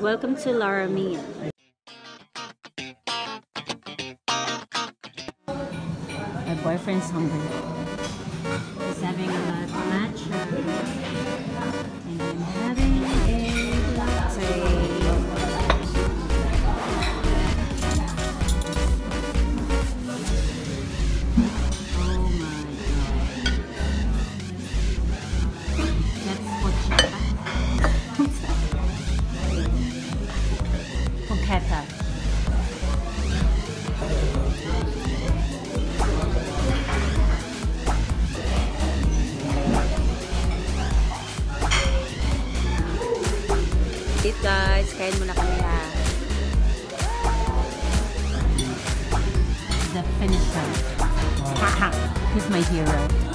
Welcome to Lara Mia. My boyfriend's hungry. Poketa. Eat guys, kain muna kami ha. The finisher. Haha, He's my hero.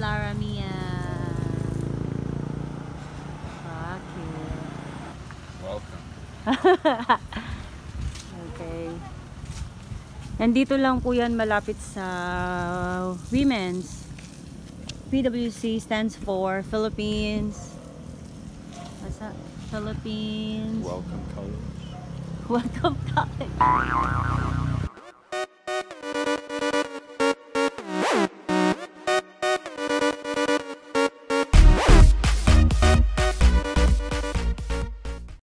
That's Lara Mia. Welcome. Okay. Nandito lang po yan malapit sa Women's. PWC stands for Philippines. What's that? Philippines. Welcome college. Welcome college.